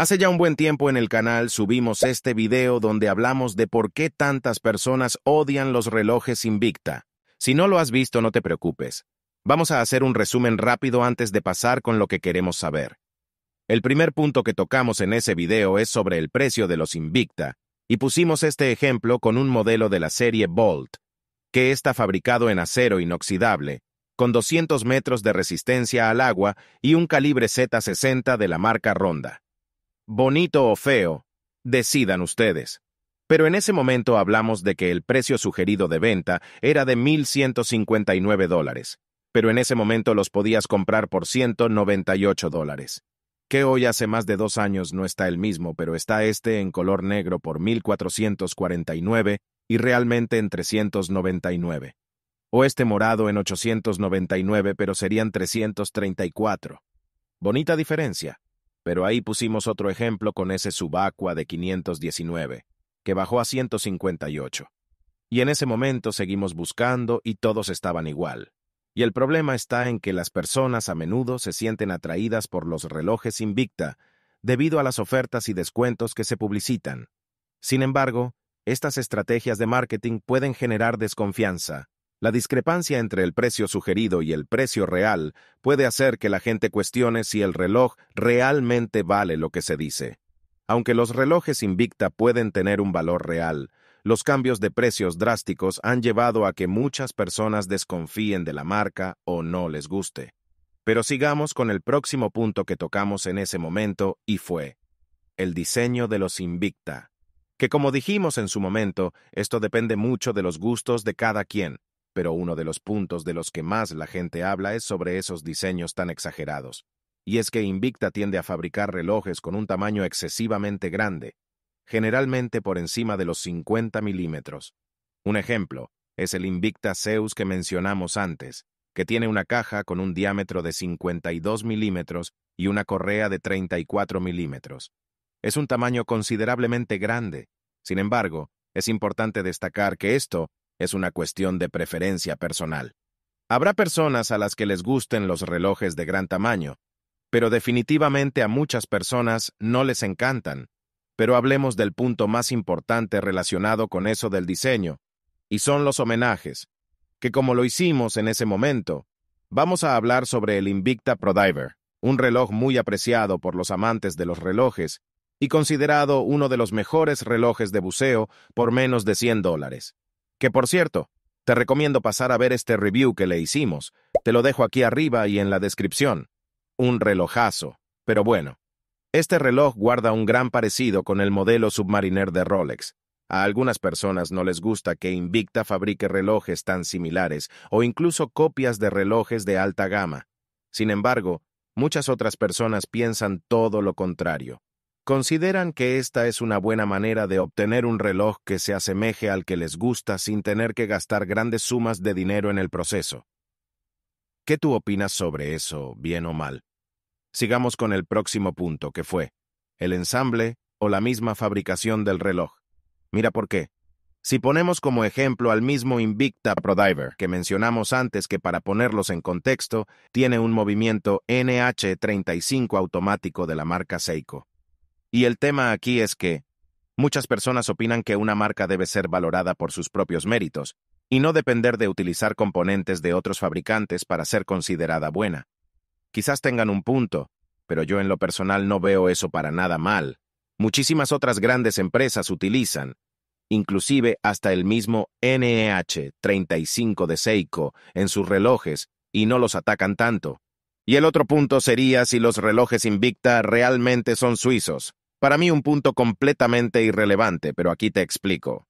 Hace ya un buen tiempo en el canal subimos este video donde hablamos de por qué tantas personas odian los relojes Invicta. Si no lo has visto, no te preocupes. Vamos a hacer un resumen rápido antes de pasar con lo que queremos saber. El primer punto que tocamos en ese video es sobre el precio de los Invicta, y pusimos este ejemplo con un modelo de la serie Bolt, que está fabricado en acero inoxidable, con 200 metros de resistencia al agua y un calibre Z60 de la marca Ronda bonito o feo, decidan ustedes. Pero en ese momento hablamos de que el precio sugerido de venta era de 1.159 dólares, pero en ese momento los podías comprar por 198 dólares. Que hoy hace más de dos años no está el mismo, pero está este en color negro por 1.449 y realmente en 399. O este morado en 899, pero serían 334. Bonita diferencia pero ahí pusimos otro ejemplo con ese subacua de 519, que bajó a 158. Y en ese momento seguimos buscando y todos estaban igual. Y el problema está en que las personas a menudo se sienten atraídas por los relojes Invicta debido a las ofertas y descuentos que se publicitan. Sin embargo, estas estrategias de marketing pueden generar desconfianza, la discrepancia entre el precio sugerido y el precio real puede hacer que la gente cuestione si el reloj realmente vale lo que se dice. Aunque los relojes Invicta pueden tener un valor real, los cambios de precios drásticos han llevado a que muchas personas desconfíen de la marca o no les guste. Pero sigamos con el próximo punto que tocamos en ese momento y fue el diseño de los Invicta. Que como dijimos en su momento, esto depende mucho de los gustos de cada quien pero uno de los puntos de los que más la gente habla es sobre esos diseños tan exagerados. Y es que Invicta tiende a fabricar relojes con un tamaño excesivamente grande, generalmente por encima de los 50 milímetros. Un ejemplo es el Invicta Zeus que mencionamos antes, que tiene una caja con un diámetro de 52 milímetros y una correa de 34 milímetros. Es un tamaño considerablemente grande. Sin embargo, es importante destacar que esto es una cuestión de preferencia personal. Habrá personas a las que les gusten los relojes de gran tamaño, pero definitivamente a muchas personas no les encantan. Pero hablemos del punto más importante relacionado con eso del diseño, y son los homenajes, que como lo hicimos en ese momento, vamos a hablar sobre el Invicta ProDiver, un reloj muy apreciado por los amantes de los relojes y considerado uno de los mejores relojes de buceo por menos de 100 dólares. Que por cierto, te recomiendo pasar a ver este review que le hicimos. Te lo dejo aquí arriba y en la descripción. Un relojazo. Pero bueno, este reloj guarda un gran parecido con el modelo Submariner de Rolex. A algunas personas no les gusta que Invicta fabrique relojes tan similares o incluso copias de relojes de alta gama. Sin embargo, muchas otras personas piensan todo lo contrario. Consideran que esta es una buena manera de obtener un reloj que se asemeje al que les gusta sin tener que gastar grandes sumas de dinero en el proceso. ¿Qué tú opinas sobre eso, bien o mal? Sigamos con el próximo punto, que fue el ensamble o la misma fabricación del reloj. Mira por qué. Si ponemos como ejemplo al mismo Invicta ProDiver que mencionamos antes que para ponerlos en contexto, tiene un movimiento NH35 automático de la marca Seiko. Y el tema aquí es que muchas personas opinan que una marca debe ser valorada por sus propios méritos y no depender de utilizar componentes de otros fabricantes para ser considerada buena. Quizás tengan un punto, pero yo en lo personal no veo eso para nada mal. Muchísimas otras grandes empresas utilizan, inclusive hasta el mismo NEH 35 de Seiko, en sus relojes, y no los atacan tanto. Y el otro punto sería si los relojes Invicta realmente son suizos. Para mí un punto completamente irrelevante, pero aquí te explico.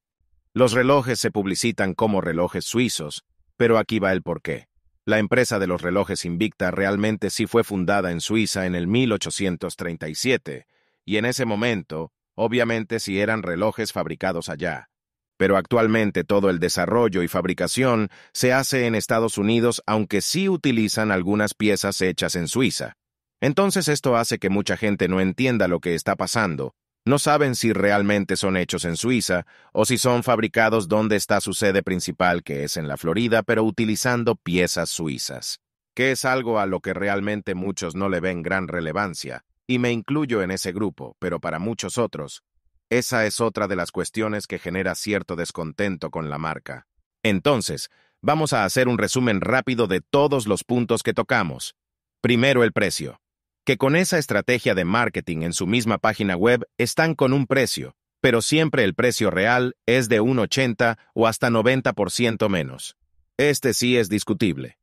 Los relojes se publicitan como relojes suizos, pero aquí va el porqué. La empresa de los relojes Invicta realmente sí fue fundada en Suiza en el 1837, y en ese momento, obviamente sí eran relojes fabricados allá. Pero actualmente todo el desarrollo y fabricación se hace en Estados Unidos, aunque sí utilizan algunas piezas hechas en Suiza. Entonces esto hace que mucha gente no entienda lo que está pasando. No saben si realmente son hechos en Suiza o si son fabricados donde está su sede principal, que es en la Florida, pero utilizando piezas suizas, que es algo a lo que realmente muchos no le ven gran relevancia. Y me incluyo en ese grupo, pero para muchos otros, esa es otra de las cuestiones que genera cierto descontento con la marca. Entonces, vamos a hacer un resumen rápido de todos los puntos que tocamos. Primero, el precio. Que con esa estrategia de marketing en su misma página web están con un precio, pero siempre el precio real es de un 80 o hasta 90% menos. Este sí es discutible.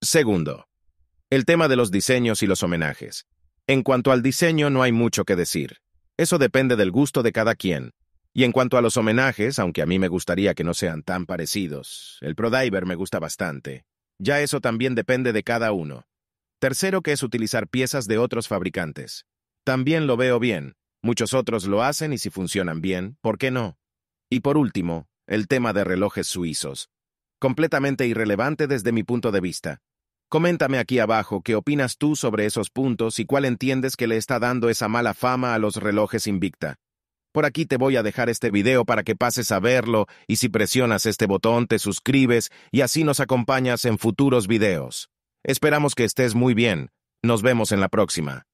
Segundo, el tema de los diseños y los homenajes. En cuanto al diseño no hay mucho que decir. Eso depende del gusto de cada quien. Y en cuanto a los homenajes, aunque a mí me gustaría que no sean tan parecidos, el ProDiver me gusta bastante. Ya eso también depende de cada uno. Tercero que es utilizar piezas de otros fabricantes. También lo veo bien. Muchos otros lo hacen y si funcionan bien, ¿por qué no? Y por último, el tema de relojes suizos. Completamente irrelevante desde mi punto de vista. Coméntame aquí abajo qué opinas tú sobre esos puntos y cuál entiendes que le está dando esa mala fama a los relojes Invicta. Por aquí te voy a dejar este video para que pases a verlo y si presionas este botón te suscribes y así nos acompañas en futuros videos. Esperamos que estés muy bien. Nos vemos en la próxima.